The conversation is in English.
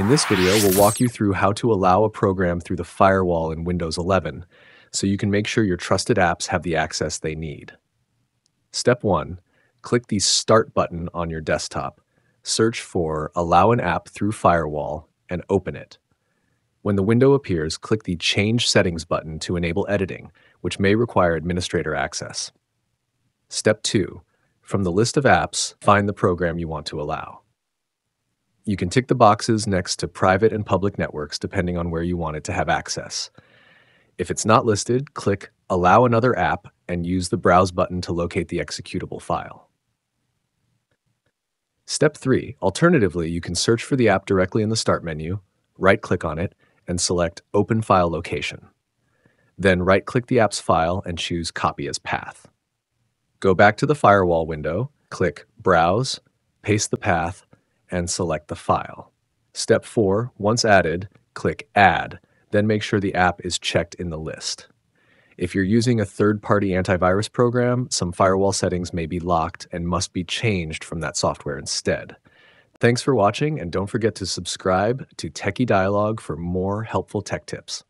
In this video, we'll walk you through how to allow a program through the firewall in Windows 11 so you can make sure your trusted apps have the access they need. Step 1. Click the Start button on your desktop. Search for Allow an app through firewall and open it. When the window appears, click the Change Settings button to enable editing, which may require administrator access. Step 2. From the list of apps, find the program you want to allow. You can tick the boxes next to private and public networks depending on where you want it to have access. If it's not listed, click Allow another app and use the Browse button to locate the executable file. Step 3. Alternatively, you can search for the app directly in the Start menu, right-click on it, and select Open File Location. Then right-click the app's file and choose Copy as Path. Go back to the firewall window, click Browse, paste the path, and select the file. Step 4, once added, click Add, then make sure the app is checked in the list. If you're using a third-party antivirus program, some firewall settings may be locked and must be changed from that software instead. Thanks for watching, and don't forget to subscribe to Techie Dialogue for more helpful tech tips.